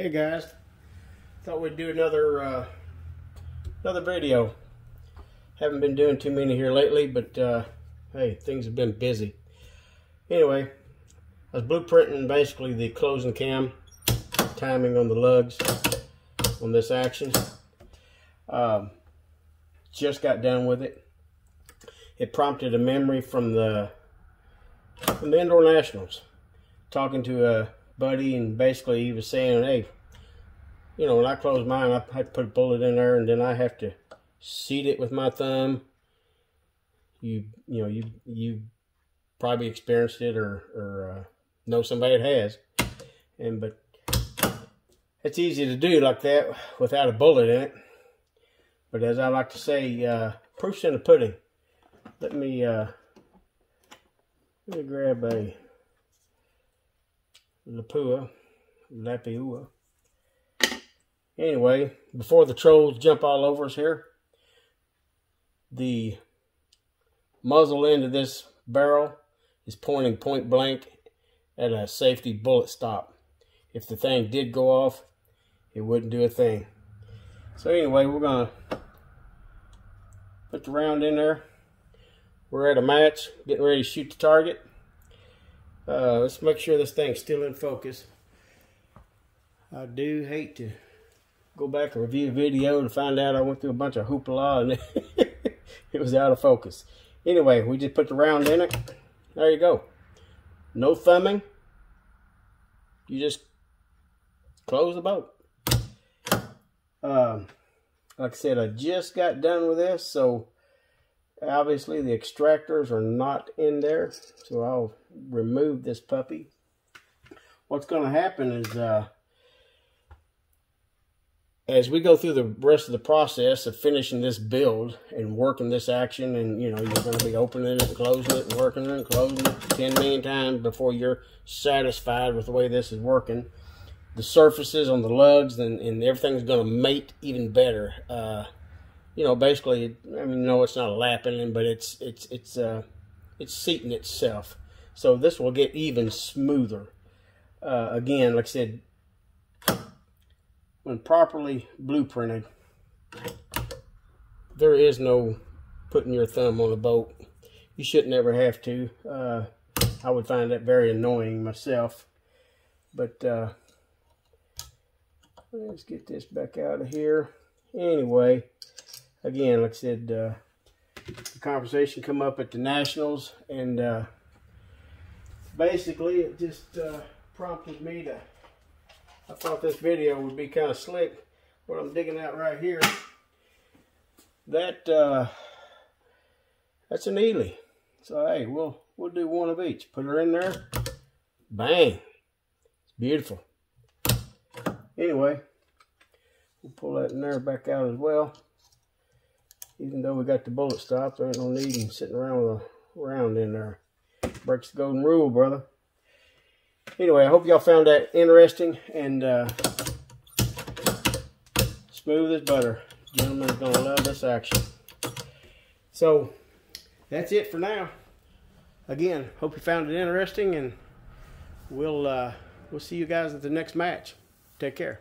Hey guys, thought we'd do another uh, another video. Haven't been doing too many here lately, but uh, hey, things have been busy. Anyway, I was blueprinting basically the closing cam, timing on the lugs on this action. Um, just got done with it. It prompted a memory from the from the indoor nationals, talking to a buddy, and basically he was saying, "Hey, you know, when I close mine, I have to put a bullet in there, and then I have to seat it with my thumb. You, you know, you you probably experienced it or or uh, know somebody that has, and but it's easy to do like that without a bullet in it. But as I like to say, uh, proof's in the pudding. Let me uh, let me grab a Lapua, Lapua. Anyway, before the trolls jump all over us here, the muzzle end of this barrel is pointing point blank at a safety bullet stop. If the thing did go off, it wouldn't do a thing. So anyway, we're going to put the round in there. We're at a match, getting ready to shoot the target. Uh, let's make sure this thing's still in focus. I do hate to go back and review a video to find out I went through a bunch of hoopla and it was out of focus. Anyway, we just put the round in it. There you go. No thumbing. You just close the bolt. Um, like I said, I just got done with this, so obviously the extractors are not in there. So I'll remove this puppy. What's going to happen is uh, as we go through the rest of the process of finishing this build and working this action and you know you're going to be opening it and closing it and working it and closing it 10 million times before you're satisfied with the way this is working the surfaces on the lugs and, and everything's going to mate even better uh, you know basically i mean no it's not a lapping but it's it's it's uh it's seating itself so this will get even smoother uh, again like i said when properly blueprinted, there is no putting your thumb on a bolt. You shouldn't ever have to. Uh, I would find that very annoying myself. But uh, let's get this back out of here. Anyway, again, like I said, uh, the conversation come up at the Nationals, and uh, basically it just uh, prompted me to I thought this video would be kind of slick. What I'm digging out right here, that uh, that's an Eley. So hey, we'll we'll do one of each. Put her in there. Bang. It's beautiful. Anyway, we'll pull that in there back out as well. Even though we got the bullet stop, there ain't no need in sitting around with a round in there. Breaks the golden rule, brother anyway, I hope y'all found that interesting and uh, smooth as butter. Gentlemen's gonna love this action. So that's it for now. Again, hope you found it interesting, and we'll uh, we'll see you guys at the next match. Take care.